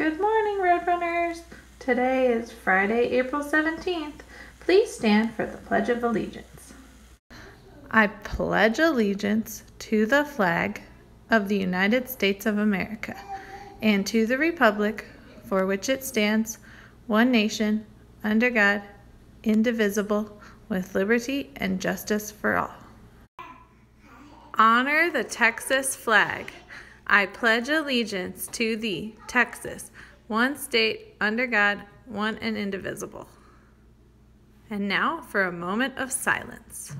Good morning, Roadrunners. Today is Friday, April 17th. Please stand for the Pledge of Allegiance. I pledge allegiance to the flag of the United States of America and to the Republic for which it stands, one nation, under God, indivisible, with liberty and justice for all. Honor the Texas flag. I pledge allegiance to thee, Texas, one state, under God, one and indivisible. And now for a moment of silence.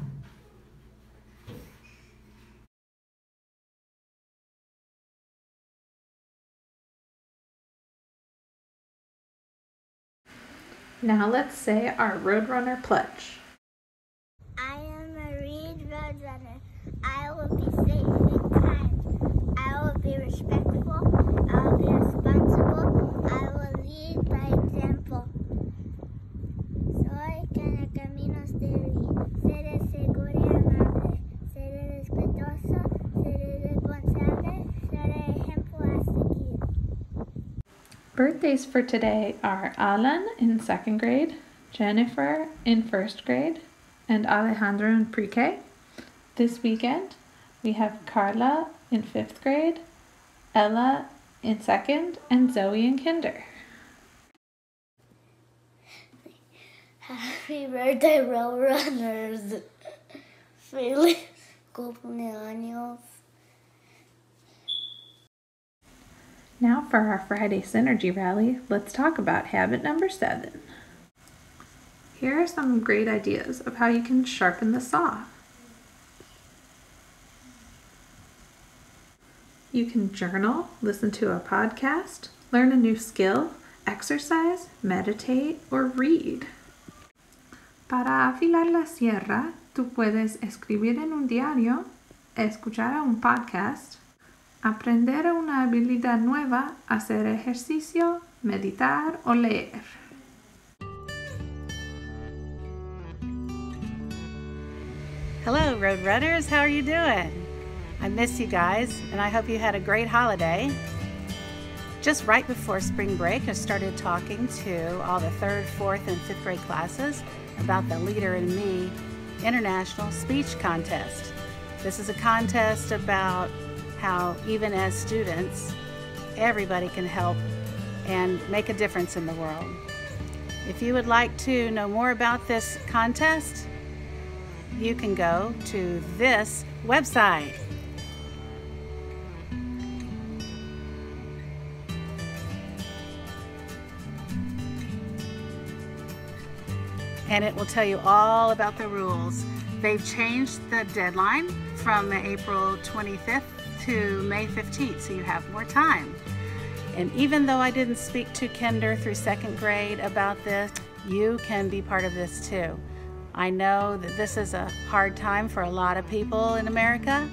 Now let's say our Roadrunner pledge. I am a Reed Roadrunner. I will be safe and kind. I will be respectful. I will be responsible. I will lead by example. Soy de Reed. Seré seguro y amable. Seré respetuoso. Seré responsable. Seré ejemplo a seguir. Birthdays for today are Alan in second grade, Jennifer in first grade, and Alejandro in pre K. This weekend, we have Carla in fifth grade, Ella in second, and Zoe in kinder. Happy birthday, Roadrunners. Feliz cumpleaños. Now for our Friday Synergy Rally, let's talk about habit number seven. Here are some great ideas of how you can sharpen the saw. You can journal, listen to a podcast, learn a new skill, exercise, meditate, or read. Para afilar la sierra, tú puedes escribir en un diario, escuchar un podcast, aprender una habilidad nueva, hacer ejercicio, meditar o leer. Hello, Road Runners. How are you doing? Miss you guys, and I hope you had a great holiday. Just right before spring break, I started talking to all the third, fourth, and fifth grade classes about the Leader in Me International Speech Contest. This is a contest about how, even as students, everybody can help and make a difference in the world. If you would like to know more about this contest, you can go to this website. And it will tell you all about the rules. They've changed the deadline from April 25th to May 15th, so you have more time. And even though I didn't speak to kinder through second grade about this, you can be part of this too. I know that this is a hard time for a lot of people in America.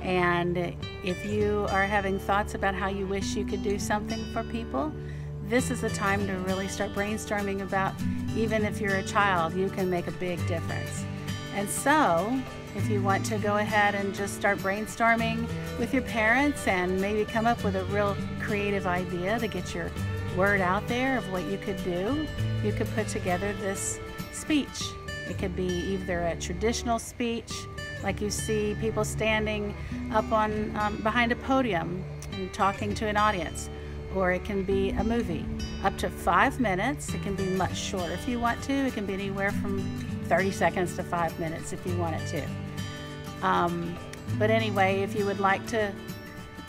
And if you are having thoughts about how you wish you could do something for people, this is the time to really start brainstorming about even if you're a child, you can make a big difference. And so, if you want to go ahead and just start brainstorming with your parents and maybe come up with a real creative idea to get your word out there of what you could do, you could put together this speech. It could be either a traditional speech, like you see people standing up on um, behind a podium and talking to an audience, or it can be a movie. Up to five minutes. It can be much shorter if you want to. It can be anywhere from 30 seconds to five minutes if you want it to. Um, but anyway, if you would like to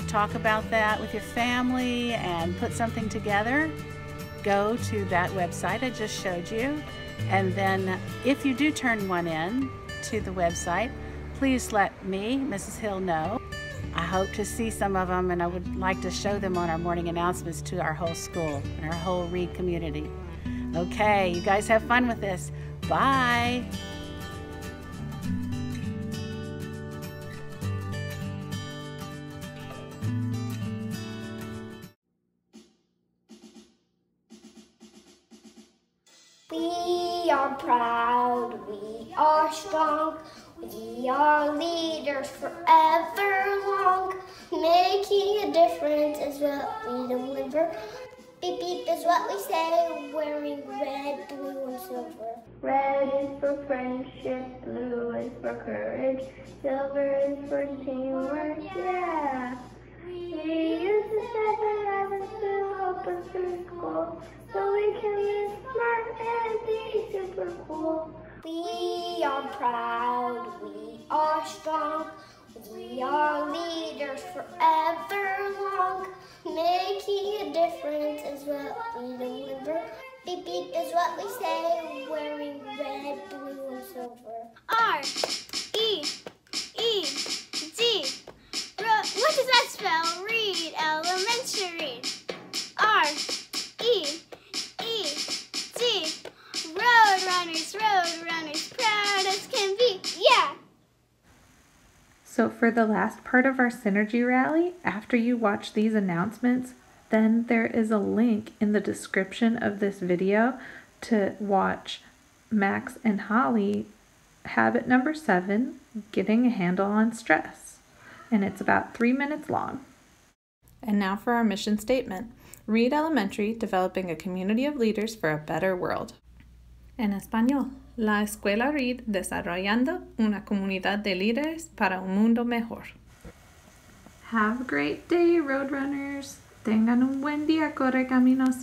talk about that with your family and put something together, go to that website I just showed you. And then if you do turn one in to the website, please let me, Mrs. Hill, know. I hope to see some of them and I would like to show them on our morning announcements to our whole school and our whole Reed community. Okay, you guys have fun with this. Bye. We are proud, we are strong, we are leaders forever long. Making a difference is what we deliver. Beep beep is what we say, wearing red, blue, and silver. Red is for friendship, blue is for courage, silver is for teamwork, yeah. We use the seven habits to help us through school, so we can be smart and be super cool. We are proud, we are strong, we are leaders forever long. Making a difference is what we deliver. Beep beep is what we say, wearing red, blue, and silver. R E So, for the last part of our Synergy Rally, after you watch these announcements, then there is a link in the description of this video to watch Max and Holly habit number seven getting a handle on stress. And it's about three minutes long. And now for our mission statement Reed Elementary, developing a community of leaders for a better world. En español, la Escuela Reed desarrollando una comunidad de líderes para un mundo mejor. Have a great day, Roadrunners. Tengan un buen día, Correcaminos.